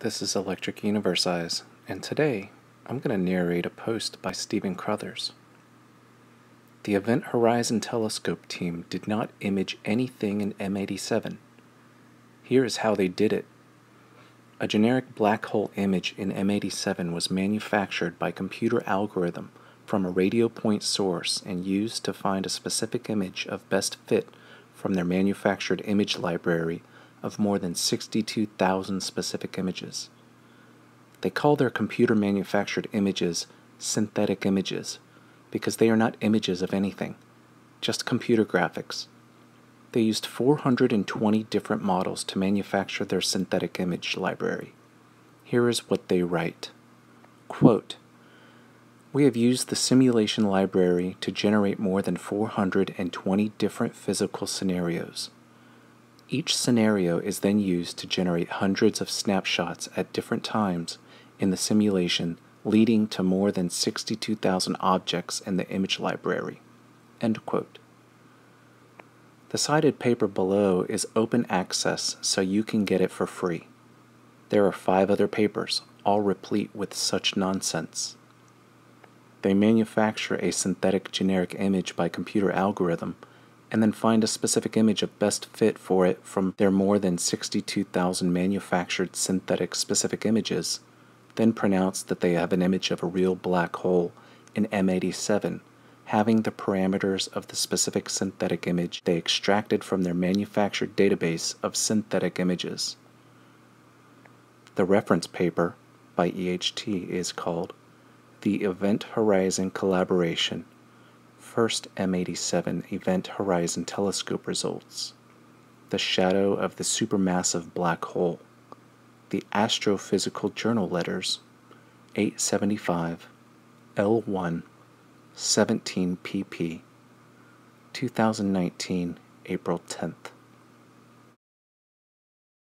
This is Electric Universe Eyes, and today I'm going to narrate a post by Stephen Crothers. The Event Horizon Telescope team did not image anything in M87. Here is how they did it. A generic black hole image in M87 was manufactured by computer algorithm from a radio point source and used to find a specific image of best fit from their manufactured image library of more than 62,000 specific images. They call their computer manufactured images synthetic images because they are not images of anything, just computer graphics. They used 420 different models to manufacture their synthetic image library. Here is what they write Quote, we have used the simulation library to generate more than 420 different physical scenarios. Each scenario is then used to generate hundreds of snapshots at different times in the simulation, leading to more than 62,000 objects in the image library. The cited paper below is open access, so you can get it for free. There are five other papers, all replete with such nonsense. They manufacture a synthetic generic image by computer algorithm and then find a specific image of best fit for it from their more than 62,000 manufactured synthetic specific images, then pronounce that they have an image of a real black hole in M87 having the parameters of the specific synthetic image they extracted from their manufactured database of synthetic images. The reference paper by EHT is called The Event Horizon Collaboration first M87 Event Horizon Telescope results, the shadow of the supermassive black hole, the Astrophysical Journal letters 875 L1 17 pp 2019 April 10th.